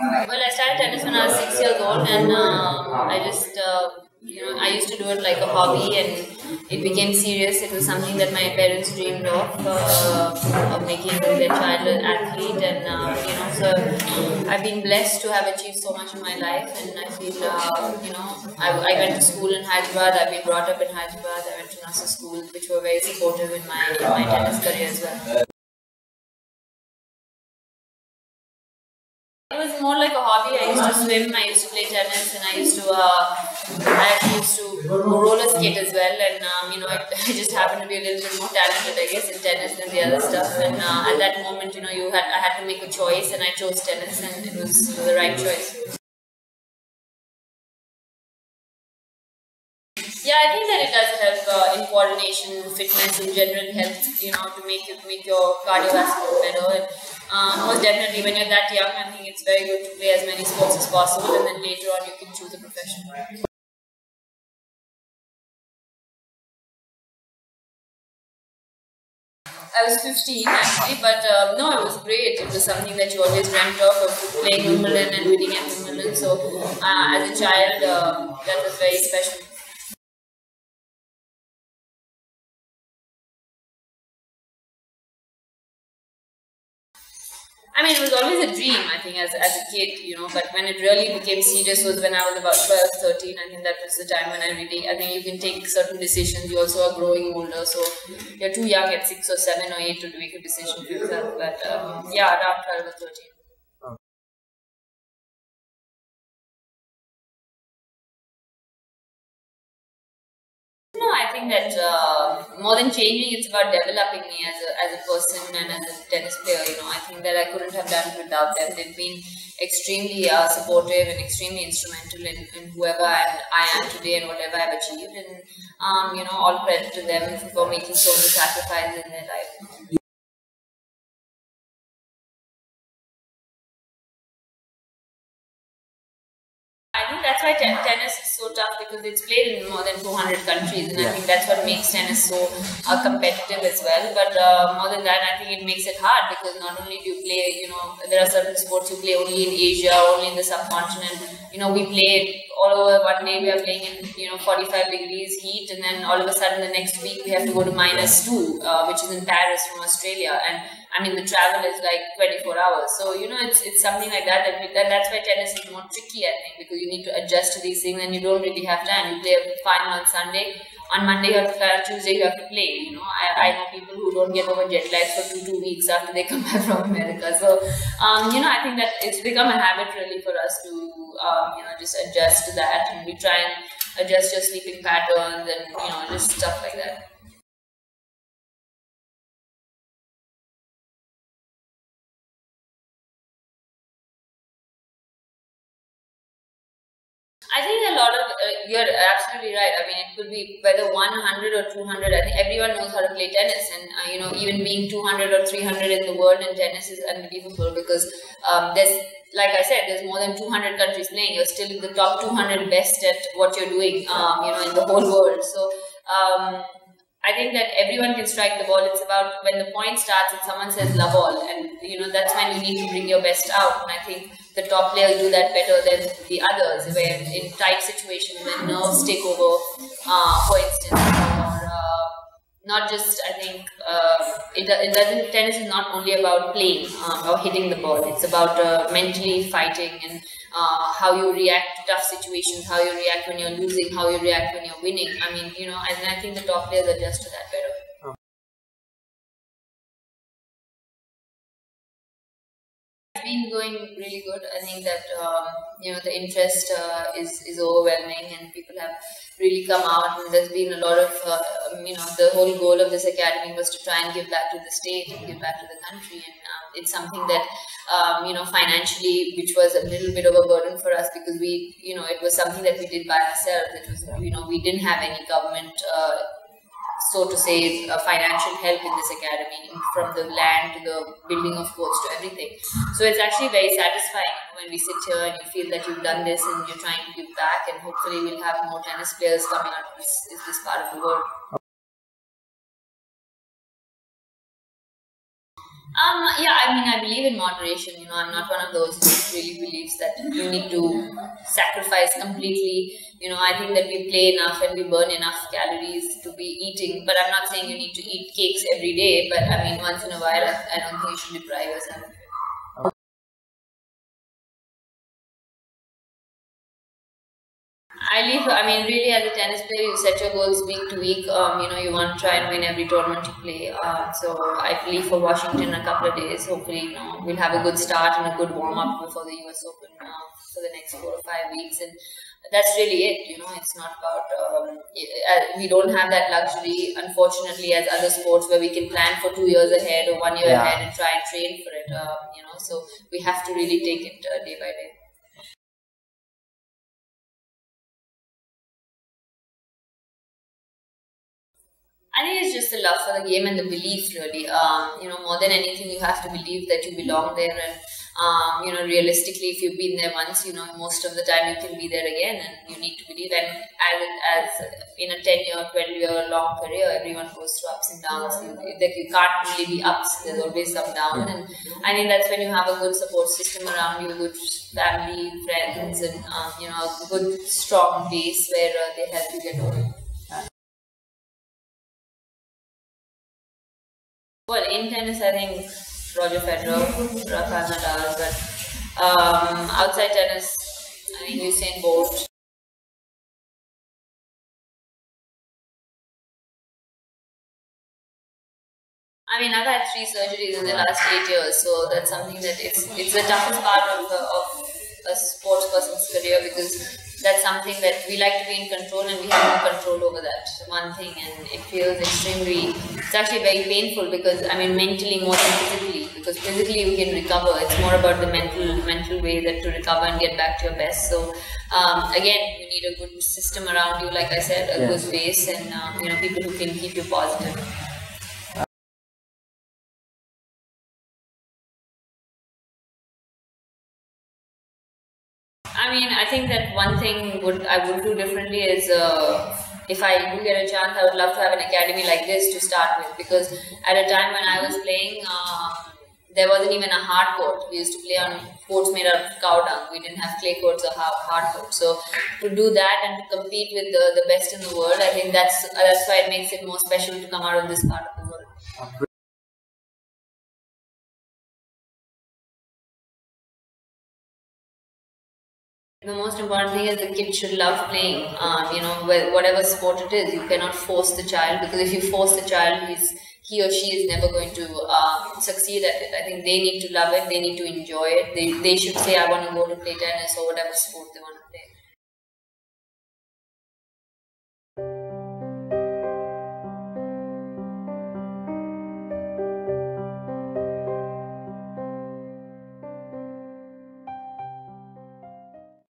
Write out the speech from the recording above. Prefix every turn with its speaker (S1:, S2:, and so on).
S1: Well, I started tennis when I was six years old, and uh, I just, uh, you know, I used to do it like a hobby, and it became serious. It was something that my parents dreamed of, uh, of making their child an athlete, and uh, you know, so I've been blessed to have achieved so much in my life, and I feel, uh, you know, I, I went to school in Hyderabad. I've been brought up in Hyderabad. I went to Nasr school, which were very supportive in my in my tennis career as well. Was more like a hobby. I used to swim, I used to play tennis, and I used to, uh, I actually used to roller skate as well. And um, you know, I, I just happened to be a little bit more talented, I guess, in tennis than the other stuff. And uh, at that moment, you know, you had I had to make a choice, and I chose tennis, and it was, the right choice. Yeah, I think that it does help uh, in coordination, fitness, in general health. You know, to make it make your cardiovascular better. And, um, most definitely, when you're that young, I think it's very good to play as many sports as possible, and then later on you can choose a profession. I was 15 actually, but um, no, it was great. It was something that you always dreamt of, of playing Wimbledon and winning at Wimbledon. So, uh, as a child, uh, that was very special. I mean, it was always a dream, I think, as, as a kid, you know, but when it really became serious was when I was about 12, 13. I think that was the time when I really, I think you can take certain decisions. You also are growing older, so you're too young at 6 or 7 or 8 to make a decision for yourself. But um, yeah, around 12 or 13. Think that uh, more than changing, it's about developing me as a, as a person and as a tennis player. You know, I think that I couldn't have done it without them. They've been extremely uh, supportive and extremely instrumental in, in whoever I, I, am today and whatever I've achieved. And, um, you know, all credit to them for making so many sacrifices in their life. That's why ten- tennis is so tough because it's played in more than 200 countries, and I think that's what makes tennis so uh, competitive as well. But uh, more than that, I think it makes it hard because not only do you play, you know, there are certain sports you play only in Asia, only in the subcontinent. You know, we play it all over. One day we are playing in you know 45 degrees heat, and then all of a sudden the next week we have to go to minus two, uh, which is in Paris from Australia, and I mean the travel is like 24 hours. So you know it's it's something like that that, that that's why tennis is more tricky, I think, because you need to adjust to these things and you don't really have time. You play a final on Sunday. On Monday you have to fly, on Tuesday you have to play. You know, I, I know people who don't get over jet lag for two two weeks after they come back from America. So, um, you know, I think that it's become a habit really for us to, um, you know, just adjust to that, and we try and adjust your sleeping patterns and you know, just stuff like that. I think a lot of uh, you're absolutely right. I mean, it could be whether 100 or 200. I think everyone knows how to play tennis, and uh, you know, even being 200 or 300 in the world in tennis is unbelievable because um, there's, like I said, there's more than 200 countries playing. You're still in the top 200 best at what you're doing, um, you know, in the whole world. So. Um, I think that everyone can strike the ball. It's about when the point starts and someone says "la ball," and you know that's when you need to bring your best out. And I think the top players do that better than the others. Where in tight situations when nerves take over, uh, for instance, not just I think uh, it, it doesn't. Tennis is not only about playing um, or hitting the ball. It's about uh, mentally fighting and uh, how you react to tough situations, how you react when you're losing, how you react when you're winning. I mean, you know, and I think the top players adjust to that better. Been going really good. I think that um, you know the interest uh, is is overwhelming, and people have really come out. And there's been a lot of uh, um, you know the whole goal of this academy was to try and give back to the state and give back to the country, and um, it's something that um, you know financially, which was a little bit of a burden for us because we you know it was something that we did by ourselves. It was you know we didn't have any government. Uh, so to say, financial help in this academy, from the land to the building of courts to everything. So it's actually very satisfying when we sit here and you feel that you've done this and you're trying to give back, and hopefully we'll have more tennis players coming out of this, this part of the world. Um, yeah, I mean, I believe in moderation. You know, I'm not one of those who really believes that you need to sacrifice completely. You know, I think that we play enough and we burn enough calories to be eating. But I'm not saying you need to eat cakes every day. But I mean, once in a while, I, I don't think you should deprive yourself. I leave. I mean, really, as a tennis player, you set your goals week to week. Um, you know, you want to try and win every tournament you play. Uh, so I leave for Washington in a couple of days. Hopefully, you know, we'll have a good start and a good warm up before the US Open uh, for the next four or five weeks. And that's really it. You know, it's not about. Um, uh, we don't have that luxury, unfortunately, as other sports where we can plan for two years ahead or one year yeah. ahead and try and train for it. Uh, you know, so we have to really take it uh, day by day. Think it's just the love for the game and the belief, really. Um, you know, more than anything, you have to believe that you belong there, and um, you know, realistically, if you've been there once, you know, most of the time you can be there again, and you need to believe. And as as in a ten-year, twelve-year long career, everyone goes through ups and downs. You, like you can't really be ups. There's always some down, and I think that's when you have a good support system around you, good family, friends, and um, you know, a good strong base where uh, they help you get over. Well, in tennis, I think Roger Federer, Rafael Nadal, but um, outside tennis, I think Usain Bolt. I mean, I've had three surgeries in the last eight years, so that's something that it's it's the toughest part of, of a sports person's career because that's something that we like to be in control and we have no control over that one thing. And it feels extremely it's actually very painful because i mean mentally more than physically because physically you can recover. It's more about the mental mental way that to recover and get back to your best. So um, again you need a good system around you like i said a yes. good base and um, you know people who can keep you positive I mean, I think that one thing would I would do differently is uh, if I do get a chance, I would love to have an academy like this to start with because at a time when I was playing, uh, there wasn't even a hard court. We used to play on courts made out of cow dung. We didn't have clay courts or hard courts. So to do that and to compete with the, the best in the world, I think that's that's why it makes it more special to come out of this part of the world. The most important thing is the kid should love playing. Um, you know, whatever sport it is, you cannot force the child because if you force the child, he's he or she is never going to uh, succeed at it. I think they need to love it. They need to enjoy it. They, they should say, I want to go to play tennis or whatever sport they want to